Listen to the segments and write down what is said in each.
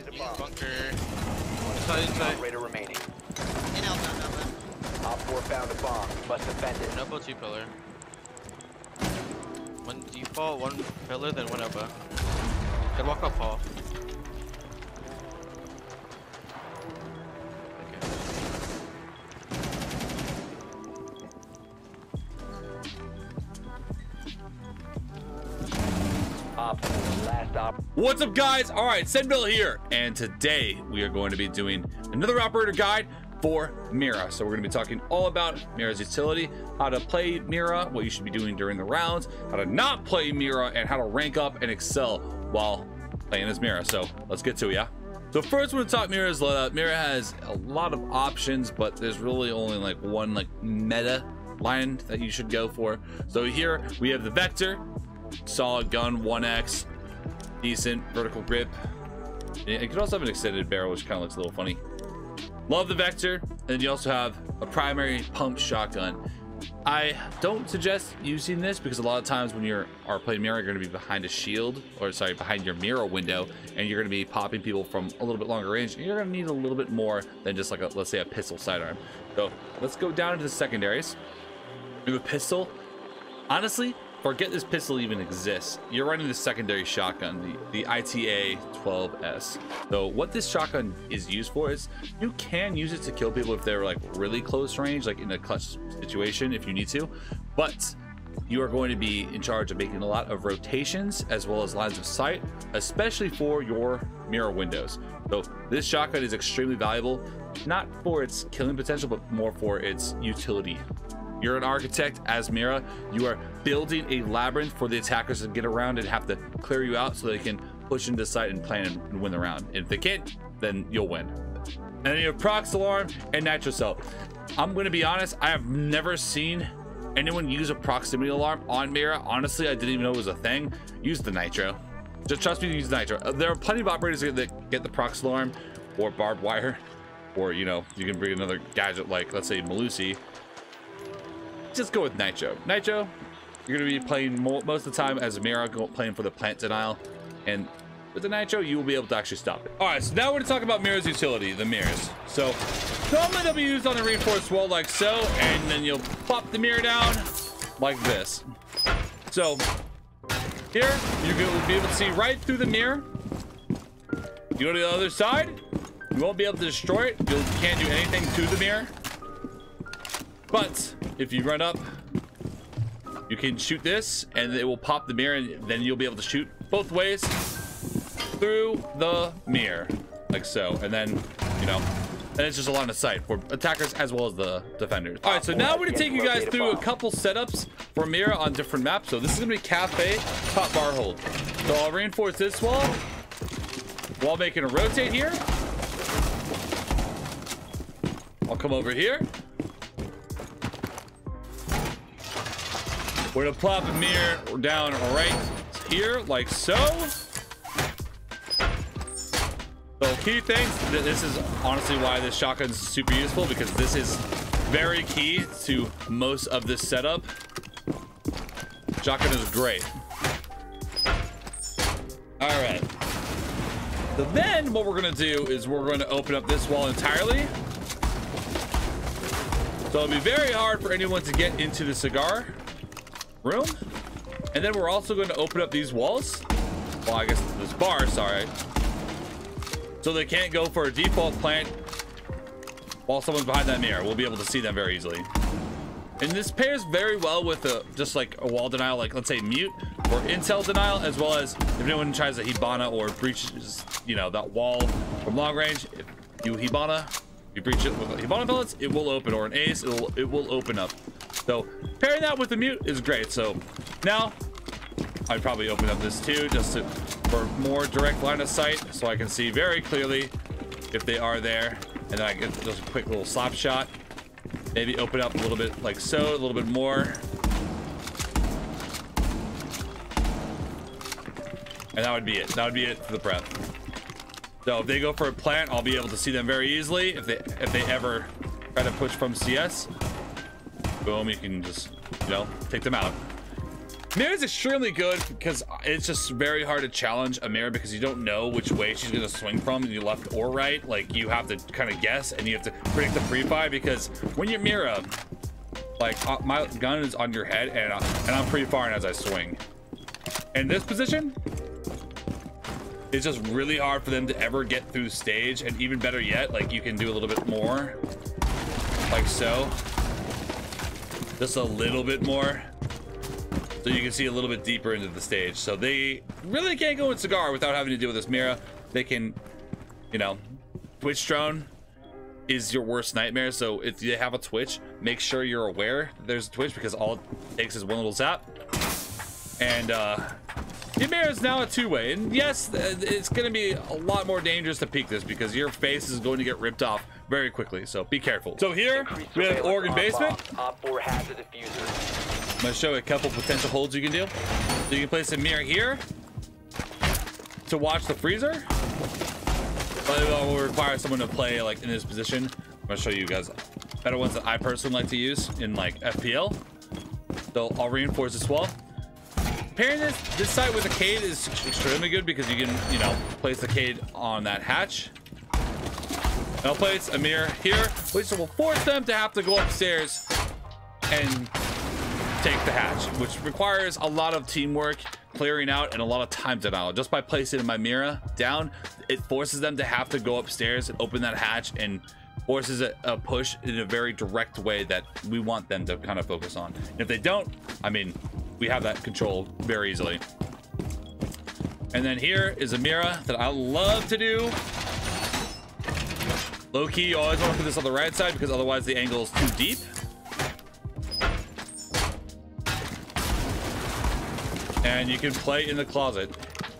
Need a bomb. Bunker. Inside, inside. Operator remaining. In elbow, elbow. Op 4 found a bomb. Must defend it. One elbow, two pillar. One default, one pillar, then one elbow. Could walk up hall. What's up, guys? All right, SenVale here, and today we are going to be doing another operator guide for Mira. So we're going to be talking all about Mira's utility, how to play Mira, what you should be doing during the rounds, how to not play Mira, and how to rank up and excel while playing as Mira. So let's get to it, yeah? So first, we're going to talk Mira's loadout. Mira has a lot of options, but there's really only like one like meta line that you should go for. So here we have the Vector, solid gun, 1x, decent vertical grip. It could also have an extended barrel, which kind of looks a little funny. Love the Vector, and you also have a primary pump shotgun. I don't suggest using this because a lot of times when you're are playing Mira, you're going to be behind a shield, or sorry, behind your mirror window, and you're going to be popping people from a little bit longer range. And you're going to need a little bit more than just like a, let's say a pistol sidearm. So let's go down into the secondaries. We have a pistol. Honestly, forget this pistol even exists. You're running the secondary shotgun, the, the ITA 12S. So what this shotgun is used for is you can use it to kill people if they're like really close range, like in a clutch situation if you need to, but you are going to be in charge of making a lot of rotations as well as lines of sight, especially for your mirror windows. So this shotgun is extremely valuable, not for its killing potential, but more for its utility you're an architect as Mira. You are building a labyrinth for the attackers to get around and have to clear you out so they can push into sight and plan and win the round. If they can't, then you'll win. And then you have Prox Alarm and Nitro Cell. I'm going to be honest, I have never seen anyone use a proximity alarm on Mira. Honestly, I didn't even know it was a thing. Use the Nitro. Just trust me to use Nitro. Uh, There are plenty of operators that get the Prox Alarm or barbed wire. Or, you know, you can bring another gadget like, let's say, Melusi just go with Nitro. Nitro, you're going to be playing mo most of the time as Mira, go playing for the plant denial. And with the Nitro, you will be able to actually stop it. All right, so now we're going to talk about Mira's utility, the mirrors. So normally they'll be used on a reinforced wall like so, and then you'll pop the mirror down like this. So here, you will be able to see right through the mirror. You go to the other side, you won't be able to destroy it. You can't do anything to the mirror. But if you run up, you can shoot this and it will pop the mirror and then you'll be able to shoot both ways through the mirror like so. And then, you know, and it's just a line of sight for attackers as well as the defenders. All right, so now we're gonna take you guys through a couple setups for Mira on different maps. So this is gonna be Kafe, top bar hold. So I'll reinforce this wall while making a rotate here. I'll come over here. We're gonna plop a mirror down right here, like so. So key things, th- this is honestly why this shotgun is super useful because this is very key to most of this setup. Shotgun is great. All right. So then what we're gonna do is we're gonna open up this wall entirely. So it'll be very hard for anyone to get into the cigar room. And then we're also going to open up these walls. Well, I guess this bar, sorry. So they can't go for a default plant while someone's behind that mirror. We'll be able to see them very easily. And this pairs very well with a, just like a wall denial, like let's say mute or intel denial, as well as if anyone tries a Hibana or breaches, you know, that wall from long range, if you Hibana, you breach it with Hibana pellets, it will open, or an ace, it will, it will open up. So pairing that with the mute is great. So now I'd probably open up this too, just to, for more direct line of sight, so I can see very clearly if they are there. And then I get just a quick little slap shot. Maybe open up a little bit like so, a little bit more. And that would be it. That would be it for the prep. So if they go for a plant, I'll be able to see them very easily. If they if they ever try to push from CS, boom, you can just, you know, take them out. Mira is extremely good because it's just very hard to challenge a Mira because you don't know which way she's going to swing from, you left or right. Like you have to kind of guess and you have to predict the pre-fire because when you're Mira, like uh, my gun is on your head and, uh, and I'm pre-firing as I swing. In this position, it's just really hard for them to ever get through stage and even better yet, like you can do a little bit more like so. Just a little bit more so you can see a little bit deeper into the stage. So they really can't go in Cigar without having to deal with this Mira. They can, you know, Twitch drone is your worst nightmare. So if you have a Twitch, make sure you're aware there's a Twitch because all it takes is one little zap. And uh, your Mira is now a two-way. And yes, uh, it's going to be a lot more dangerous to peek this because your face is going to get ripped off very quickly. So be careful. So here we have Oregon Basement. Op 4 has a diffuser. I'm gonna show a couple potential holds you can do. So you can place a mirror here to watch the freezer. But it will require someone to play like in this position. I'm gonna show you guys better ones that I personally like to use in like FPL. So I'll reinforce this wall. Pairing this this site with a Kaid is extremely good because you can, you know, place the Kaid on that hatch. I'll place a mirror here, which will force them to have to go upstairs and take the hatch, which requires a lot of teamwork, clearing out, and a lot of time denial. Just by placing my Mira down, it forces them to have to go upstairs and open that hatch and forces a, a, push in a very direct way that we want them to kind of focus on. And if they don't, I mean, we have that control very easily. And then here is a Mira that I love to do. Low key, you always want to put this on the right side because otherwise the angle is too deep. and you can play in the closet.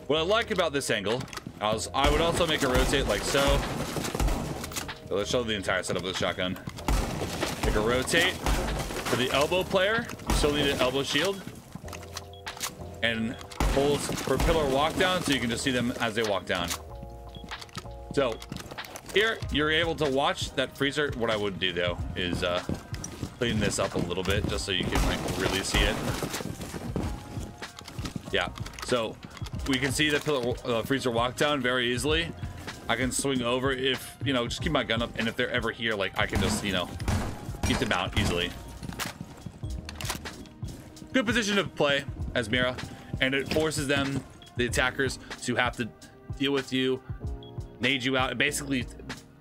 What I like about this angle is I would also make a rotate like so. so let's show the entire setup of the shotgun. Make a rotate. For the elbow player, you still need an elbow shield. And holds for pillar walk down so you can just see them as they walk down. So here you're able to watch that freezer. What I would do though is uh, clean this up a little bit just so you can like really see it. Yeah. So we can see the pillar, uh, freezer walk down very easily. I can swing over if, you know, just keep my gun up. And if they're ever here, like I can just, you know, keep them out easily. Good position to play as Mira. And it forces them, the attackers, to have to deal with you, nade you out. It basically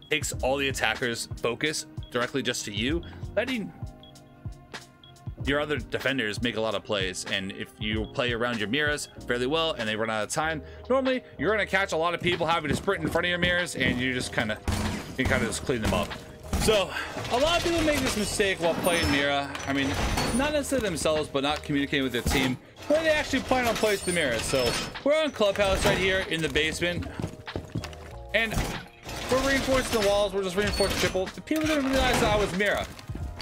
takes all the attackers' focus directly just to you, letting your other defenders make a lot of plays. And if you play around your mirrors fairly well and they run out of time normally you're going to catch a lot of people having to sprint in front of your mirrors and you just kind of you kind of just clean them up. So a lot of people make this mistake while playing mira. I mean not necessarily themselves but not communicating with their team where they actually plan on placing the mirrors so we're on clubhouse right here in the basement. And we're reinforcing the walls we're just reinforcing triple The people didn't realize that i was mira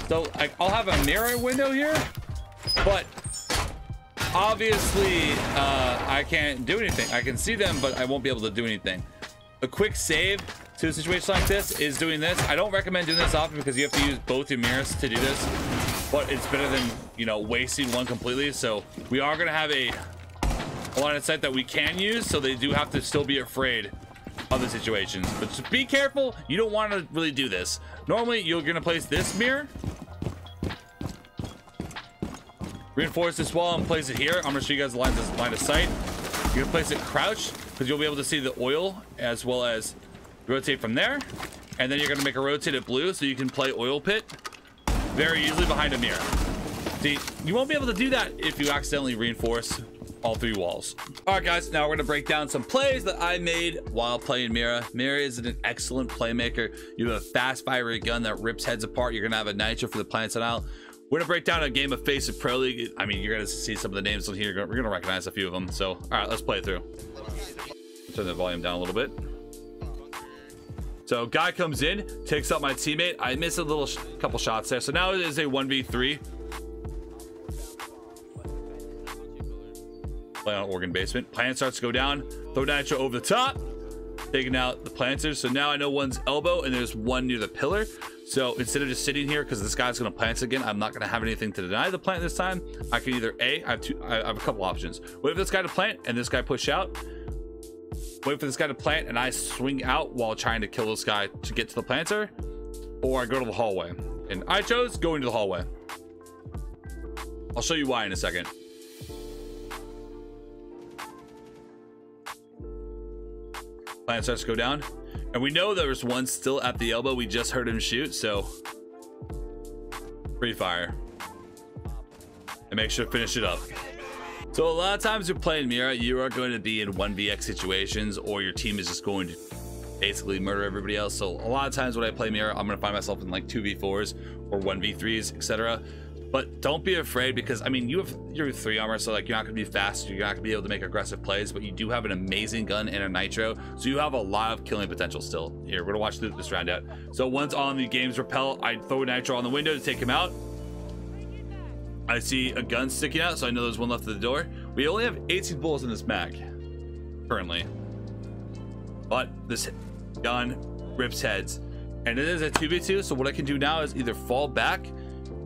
so like, I'll have a mirror window here, but obviously uh, I can't do anything. I can see them, but I won't be able to do anything. A quick save to a situation like this is doing this. I don't recommend doing this often because you have to use both your mirrors to do this, but it's better than, you know, wasting one completely. So we are going to have a, a line of sight that we can use, so they do have to still be afraid of the situations. But just be careful. You don't want to really do this. Normally, you're going to place this mirror Reinforce this wall and place it here. I'm gonna show you guys the line, of sight. You're gonna place it crouched because you'll be able to see the oil as well as rotate from there. And then you're gonna make a rotated blue so you can play oil pit very easily behind a mirror. See, you won't be able to do that if you accidentally reinforce all three walls. All right, guys, now we're gonna break down some plays that I made while playing Mira. Mira is an excellent playmaker. You have a fast fiery gun that rips heads apart. You're gonna have a nitro for the Plants and out. We're gonna break down a game of FACEIT Pro League. I mean, you're gonna see some of the names on here. We're gonna recognize a few of them. So, all right, let's play through. Turn the volume down a little bit. So, guy comes in, takes out my teammate. I miss a little sh couple shots there. So now it is a 1v3. Play on Oregon basement. Plant starts to go down. Throw nitro over the top. Taking out the planters. So now I know one's elbow and there's one near the pillar. So instead of just sitting here, because this guy's going to plant again, I'm not going to have anything to deny the plant this time. I can either A, I have, two, I have a couple options. Wait for this guy to plant and this guy push out. Wait for this guy to plant and I swing out while trying to kill this guy to get to the planter. Or I go to the hallway. And I chose going to the hallway. I'll show you why in a second. Plant starts to go down. And we know there's one still at the elbow. We just heard him shoot, so free fire. And make sure to finish it up. So a lot of times you're playing Mira, you are going to be in 1vx situations or your team is just going to basically murder everybody else. So a lot of times when I play Mira, I'm going to find myself in like 2v4s or 1v3s, etc. But don't be afraid because I mean you have your three armor, so like you're not gonna be fast, you're not gonna be able to make aggressive plays, but you do have an amazing gun and a nitro, so you have a lot of killing potential still. Here, we're gonna watch this round out. So once on the game's repel, I throw a nitro on the window to take him out. I see a gun sticking out, so I know there's one left at the door. We only have 18 bullets in this mag currently, but this gun rips heads, and it is a 2v2. So what I can do now is either fall back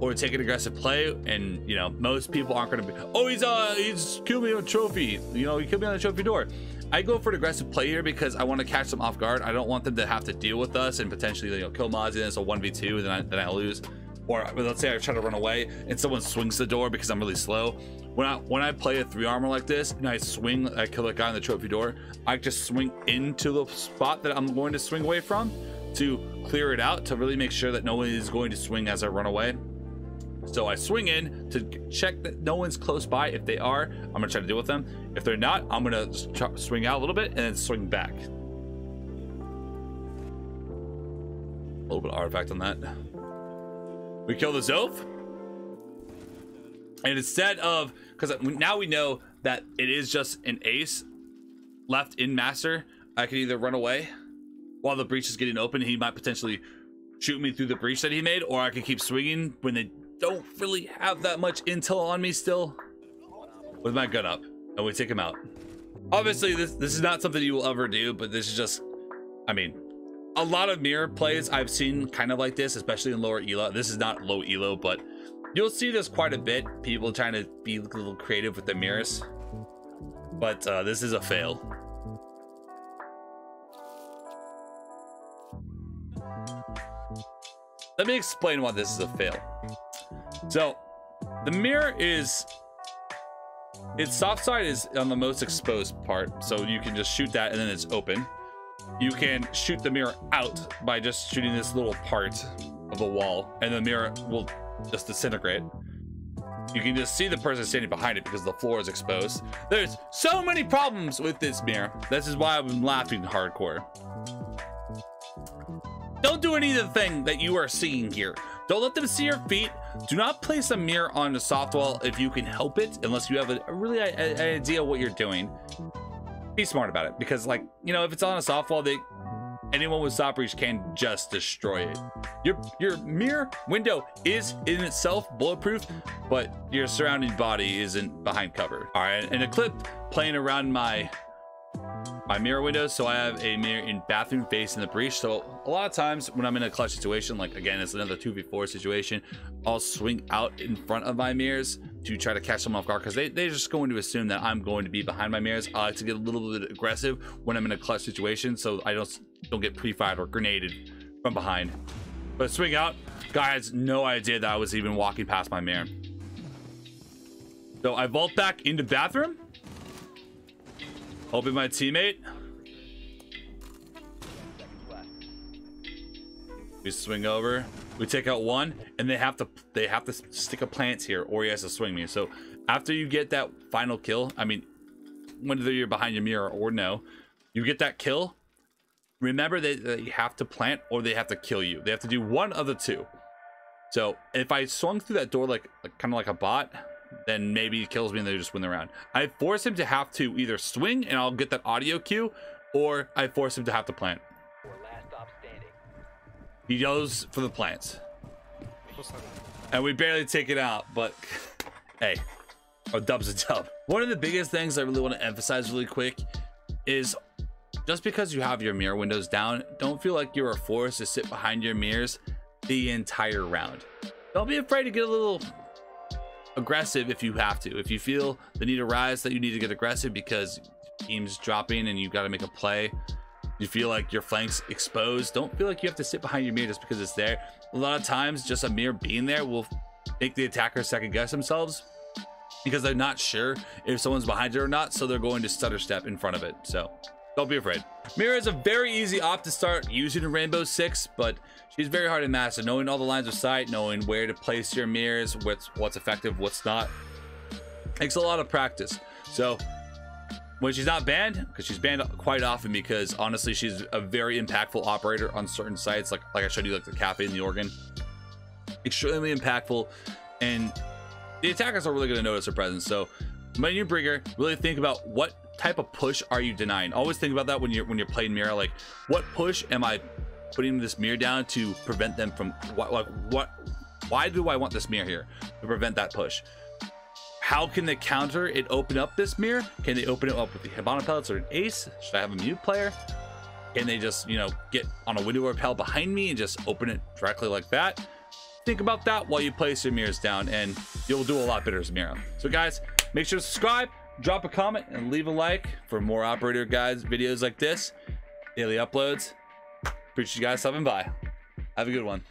or take an aggressive play. And you know, most people aren't going to be, oh, he's uh, he's killed me on a trophy. You know, he killed me on the trophy door. I go for an aggressive play here because I want to catch them off guard. I don't want them to have to deal with us and potentially, you know, kill Mozzie and it's a 1v2, then I, then I lose. Or let's say I try to run away and someone swings the door because I'm really slow. When I when I play a three armor like this and I swing, I kill a guy on the trophy door, I just swing into the spot that I'm going to swing away from to clear it out to really make sure that no one is going to swing as I run away. So I swing in to check that no one's close by. If they are, I'm gonna try to deal with them. If they're not, I'm gonna swing out a little bit and then swing back. A little bit of artifact on that. We kill the Zoph. And instead of, because now we know that it is just an ace left in master, I can either run away while the breach is getting open. He might potentially shoot me through the breach that he made, or I can keep swinging when they don't really have that much intel on me still. With my gun up? And we take him out. Obviously this this is not something you will ever do but this is just i mean a lot of mirror plays i've seen kind of like this especially in lower elo. This is not low elo but you'll see this quite a bit people trying to be a little creative with the mirrors. But uh, this is a fail. Let me explain why this is a fail so the mirror is its soft side is on the most exposed part. So you can just shoot that and then it's open. You can shoot the mirror out by just shooting this little part of the wall and the mirror will just disintegrate. You can just see the person standing behind it because the floor is exposed. There's so many problems with this mirror. This is why I've been laughing hardcore. Don't do any of the thing that you are seeing here. Don't let them see your feet. Do not place a mirror on the soft wall if you can help it, unless you have a, a really a, a idea what you're doing. Be smart about it, because like, you know, if it's on a soft wall, they anyone with soft breach can just destroy it. Your your mirror window is in itself bulletproof, but your surrounding body isn't behind cover. All right, and a clip playing around my my mirror windows so i have a mirror in bathroom facing the breach. So a lot of times when i'm in a clutch situation like again it's another 2v4 situation i'll swing out in front of my mirrors to try to catch them off guard because they, they're just going to assume that i'm going to be behind my mirrors. I like to get a little bit aggressive when i'm in a clutch situation so i don't don't get pre-fired or grenaded from behind. But swing out guy has no idea that i was even walking past my mirror. So i vault back into bathroom Hoping my teammate. We swing over. We take out one, and they have to they have to stick a plant here, or he has to swing me. So after you get that final kill, I mean, whether you're behind your mirror or no, you get that kill. Remember that, you have to plant, or they have to kill you. They have to do one of the two. So if I swung through that door like, like kind of like a bot, then maybe he kills me and they just win the round. I force him to have to either swing and I'll get that audio cue, or I force him to have to plant. He goes for the plants. And we barely take it out, but hey, a dub's a dub. One of the biggest things I really want to emphasize really quick is just because you have your mirror windows down, don't feel like you're forced to sit behind your mirrors the entire round. Don't be afraid to get a little aggressive if you have to. If you feel the need to rise that you need to get aggressive because team's dropping and you've got to make a play. You feel like your flanks exposed. Don't feel like you have to sit behind your mirror just because it's there. A lot of times, just a mirror being there will make the attacker second guess themselves because they're not sure if someone's behind it or not. So they're going to stutter step in front of it. So don't be afraid. Mira is a very easy op to start using in Rainbow Six, but she's very hard to master. Knowing all the lines of sight, knowing where to place your mirrors, what's what's effective, what's not, takes a lot of practice. So when she's not banned, because she's banned quite often, because honestly, she's a very impactful operator on certain sites, like like I showed you, like the kafe in the Oregon. Extremely impactful, and the attackers are really going to notice her presence. So when you bring her, really think about what type of push are you denying. Always think about that when you're when you're playing Mira. Like, what push am I putting this mirror down to prevent them from what like what? Why do I want this mirror here to prevent that push? How can they counter it? Open up this mirror? Can they open it up with the Hibana pellets or an ace? Should I have a mute player? Can they just you know get on a window repel behind me and just open it directly like that? Think about that while you place your mirrors down, and you'll do a lot better as Mira. So guys, make sure to subscribe drop a comment and leave a like for more operator guides videos like this. Daily uploads. Appreciate you guys stopping by. Have a good one